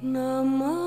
Namah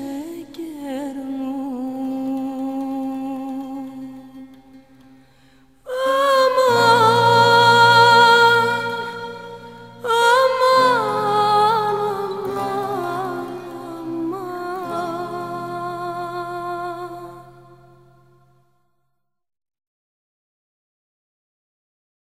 again.